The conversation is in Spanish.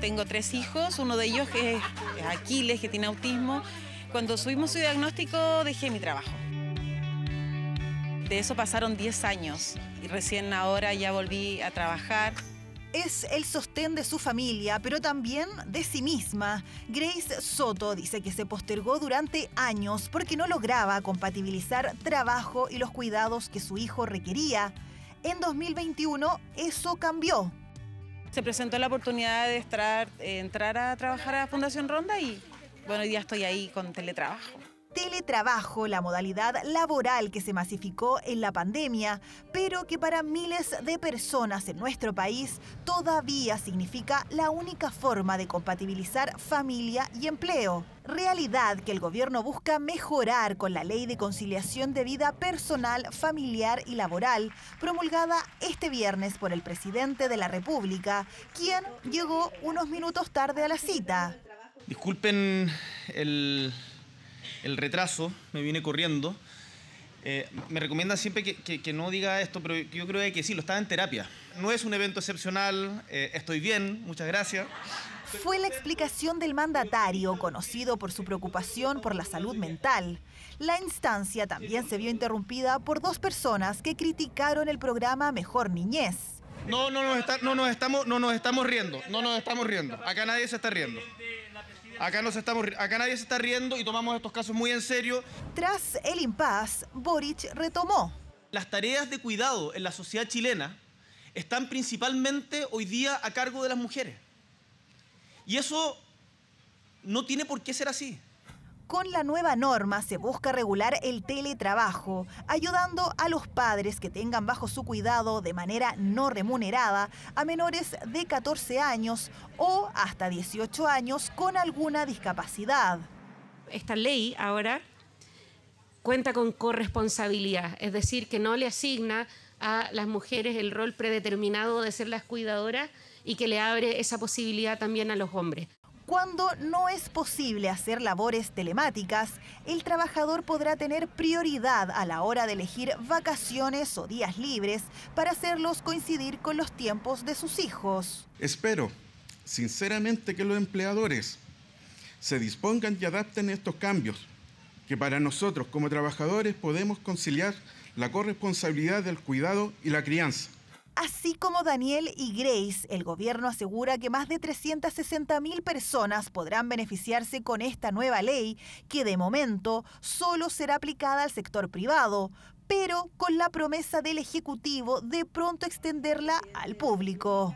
Tengo tres hijos, uno de ellos es Aquiles, que tiene autismo. Cuando subimos su diagnóstico dejé mi trabajo. De eso pasaron 10 años y recién ahora ya volví a trabajar. Es el sostén de su familia, pero también de sí misma. Grace Soto dice que se postergó durante años porque no lograba compatibilizar trabajo y los cuidados que su hijo requería. En 2021 eso cambió. Se presentó la oportunidad de entrar a trabajar a Fundación Ronda y bueno, hoy día estoy ahí con teletrabajo teletrabajo, la modalidad laboral que se masificó en la pandemia, pero que para miles de personas en nuestro país todavía significa la única forma de compatibilizar familia y empleo. Realidad que el gobierno busca mejorar con la ley de conciliación de vida personal, familiar y laboral, promulgada este viernes por el presidente de la República, quien llegó unos minutos tarde a la cita. Disculpen el el retraso, me viene corriendo. Eh, me recomiendan siempre que, no diga esto, pero yo creo que sí, lo estaba en terapia. No es un evento excepcional, eh, estoy bien, muchas gracias. Fue la explicación del mandatario, conocido por su preocupación por la salud mental. La instancia también se vio interrumpida por dos personas que criticaron el programa Mejor Niñez. No, no, no nos estamos, no nos estamos riendo, no nos estamos riendo. Acá nadie se está riendo. Acá, nos estamos, acá nadie se está riendo y tomamos estos casos muy en serio. Tras el impas, Boric retomó. Las tareas de cuidado en la sociedad chilena están principalmente hoy día a cargo de las mujeres. Y eso no tiene por qué ser así. Con la nueva norma se busca regular el teletrabajo, ayudando a los padres que tengan bajo su cuidado de manera no remunerada a menores de 14 años o hasta 18 años con alguna discapacidad. Esta ley ahora cuenta con corresponsabilidad, es decir, que no le asigna a las mujeres el rol predeterminado de ser las cuidadoras y que le abre esa posibilidad también a los hombres. Cuando no es posible hacer labores telemáticas, el trabajador podrá tener prioridad a la hora de elegir vacaciones o días libres para hacerlos coincidir con los tiempos de sus hijos. Espero, sinceramente, que los empleadores se dispongan y adapten estos cambios, que para nosotros como trabajadores podemos conciliar la corresponsabilidad del cuidado y la crianza. Así como Daniel y Grace, el gobierno asegura que más de 360.000 personas podrán beneficiarse con esta nueva ley, que de momento solo será aplicada al sector privado, pero con la promesa del Ejecutivo de pronto extenderla al público.